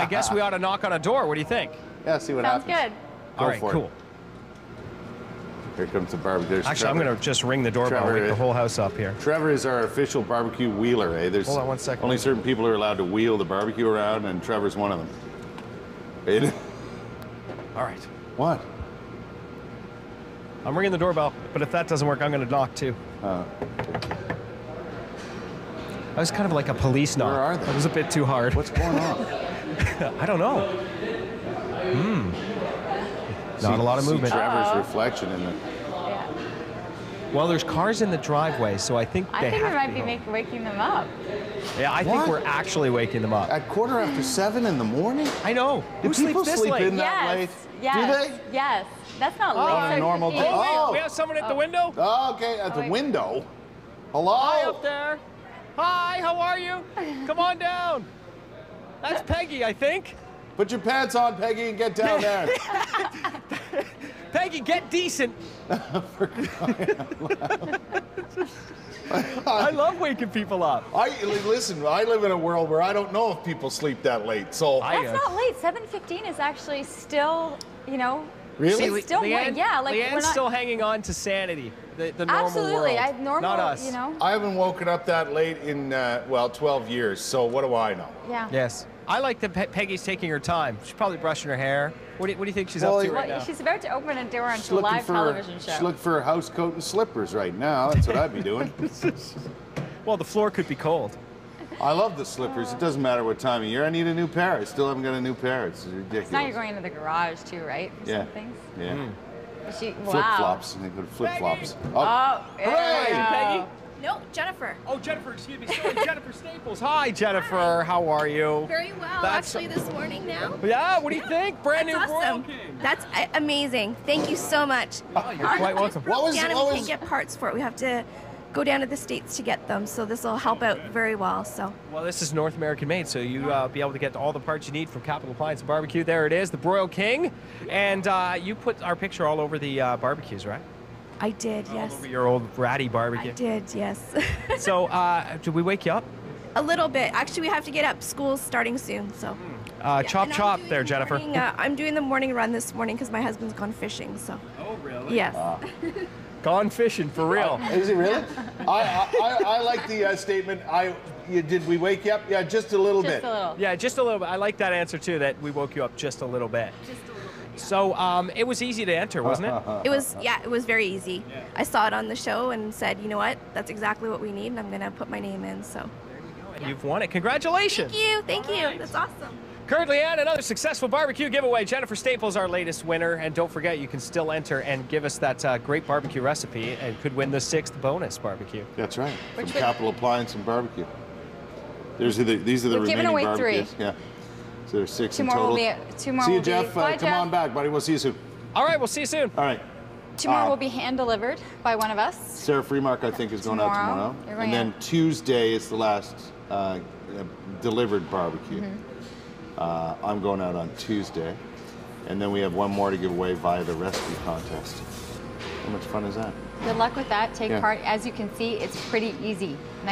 I guess we ought to knock on a door. What do you think? Yeah, see what Sounds happens. good. Go All right, for it. cool. Here comes the barbecue. There's Actually, I'm going to just ring the doorbell and Trevor, wake the whole house up here. Trevor is our official barbecue wheeler, eh? There's Hold on one second. only certain people are allowed to wheel the barbecue around, and Trevor's one of them. Eh? All right. What? I'm ringing the doorbell, but if that doesn't work, I'm going to knock too. Uh, I was kind of like a police knock. Where are they? That was a bit too hard. what's going on? I don't know. Hmm. Not See- a lot of see movement. Trevor's reflection in the. Yeah. Well, there's cars in the driveway, so I think I they think we might be make, waking them up. Yeah, I think we're actually waking them up. At quarter after seven in the morning? I know. Do Who people sleeps this sleep late? in that yes. late? Yes. Do they? Yes. That's not late. On a normal day. Oh, wait, Oh. we have someone at the window. Oh, okay, at the wait. window. Hello? Hi up there. Hi, how are you? Come on down. That's Peggy, I think. Put your pants on, Peggy, and get down there. Peggy, get decent. I love waking people up. I listen. I live in a world where I don't know if people sleep that late. So I- That's not late. 7:15 is actually still, you know. Really? It's still Leanne, yeah, like Leanne's we're not. still hanging on to sanity, the, the normal absolutely, world. I normal. Not us. You know. I haven't woken up that late in uh, well 12 years. So what do I know? Yeah. Yes. I like that Pe- Peggy's taking her time. She's probably brushing her hair. What do you, what do you think she's Well, up to you- right Well, now? she's about to open a door She's into a live for television show. she's looking for a house coat and slippers right now. That's what I'd be doing. Well, the floor could be cold. I love the slippers. It doesn't matter what time of year. I need a new pair. I still haven't got a new pair. It's ridiculous. now you're going into the garage too, right? For Yeah. Some things. Yeah. Hmm. Is She, Flip wow. flops. They go to flip flops. Oh, oh there Hooray! Peggy? No, Jennifer. Oh, Jennifer, excuse me. Sorry, Jennifer Staples. Hi, Jennifer. How are you? Very well, That's- actually, this morning now. Yeah, what do you think? Brand That's new Broil awesome. King. That's amazing. Thank you so much. Oh, you're quite welcome. What was- down and what we can't get parts for it. We have to go down to the states to get them. So this will help out very well. So Well, this is North American made, so you uh, be able to get all the parts you need from Capital Appliance Barbecue. There it is, the Broil King, and uh, you put our picture all over the uh, barbecues, right? I did, All yes. over your old ratty barbecue. I did, yes. So, uh, did we wake you up? A little bit. Actually, we have to get up. School's starting soon, so. Uh, Yeah, chop chop there, the Jennifer. morning, uh, I'm doing the morning run this morning because my husband's gone fishing. So Oh, really? yes. Gone fishing for real. Is he really? I, I, I, I like the uh, statement. I you, did we wake you up? Yeah, just a little bit. Just bit. a little. Yeah, just a little bit. I like that answer too. That we woke you up just a little bit. Just a little bit. So, um, it was easy to enter, wasn't it? It was yeah, it was very easy. I saw it on the show and said, you know what, that's exactly what we need, and I'm gonna put my name in. So And You've won it. Congratulations. thank you, thank you. That's awesome. Currently, Ann, another successful barbecue giveaway. Jennifer Staples, our latest winner. And don't forget, you can still enter and give us that uh, great barbecue recipe and could win the sixth bonus barbecue. That's right. From Which would- Capital Appliance and Barbecue. There's the, these are the We've given remaining away three. barbecues. Yeah. So there's six Two in more total. will be. Two more see you, Jeff. Be, Uh, Bye, come Jeff. on back, buddy. We'll see you soon. All right, we'll see you soon. All right. Two more Uh, will be hand delivered by one of us. Sarah Freemark, I think, is going out Tomorrow. tomorrow. You're And then out. Tuesday is the last uh, uh, delivered barbecue. Mm-hmm. Uh, I'm going out on Tuesday. And then we have one more to give away via the recipe contest. How much fun is that? Good luck with that. Take Yeah. part. As you can see, it's pretty easy.